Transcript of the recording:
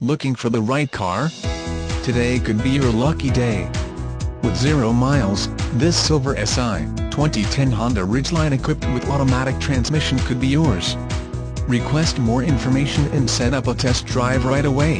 Looking for the right car? Today could be your lucky day. With zero miles, this Silver SI 2010 Honda Ridgeline equipped with automatic transmission could be yours. Request more information and set up a test drive right away.